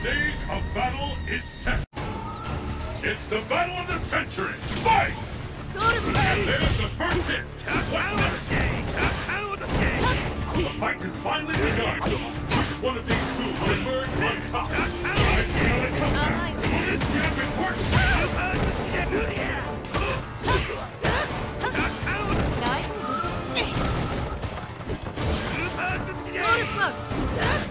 stage of battle is set. It's the battle of the century. Fight! And there's the first hit. The fight is finally begun. Which one of these two will emerge on top? I see how it comes out. Will this rapid work? Nice.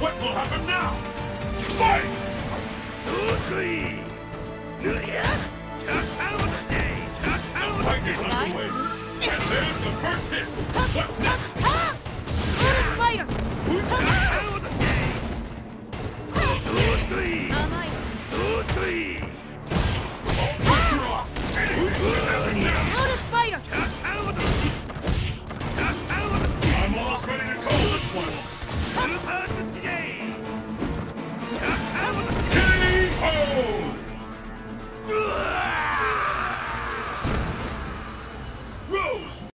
What will happen now? Fight! The there's the first hit.